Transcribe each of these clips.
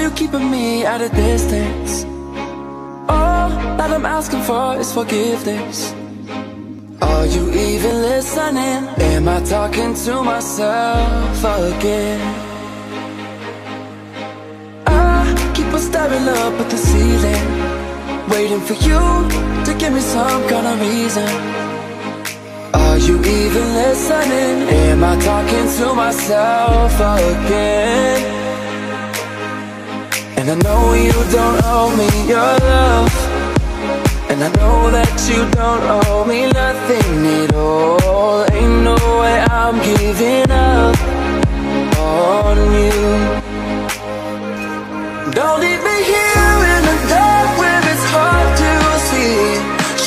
You keeping me at a distance? All that I'm asking for is forgiveness. Are you even listening? Am I talking to myself again? I keep on staring up at the ceiling Waiting for you to give me some kind of reason Are you even listening? Am I talking to myself again? And I know you don't owe me your love. And I know that you don't owe me nothing at all. Ain't no way I'm giving up on you. Don't leave me here in the dark where it's hard to see.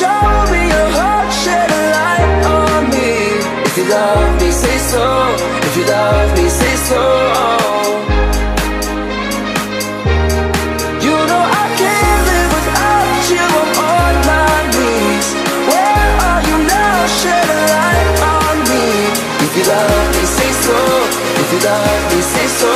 Show me your heart, shed a light on me. If you love me, You love me, say so.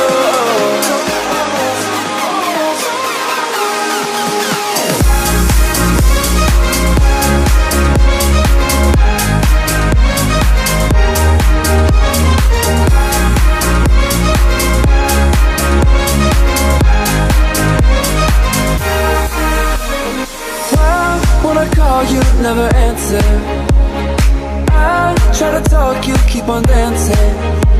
I you, never answer. I try to talk, you keep on dancing. I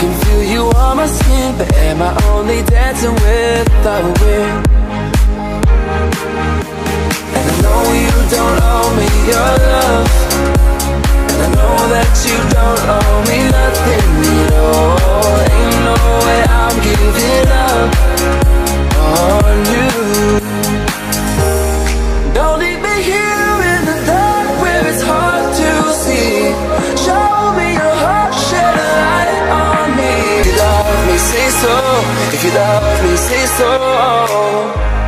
can feel you on my skin But am I only dancing with the wind? If you love me, say so.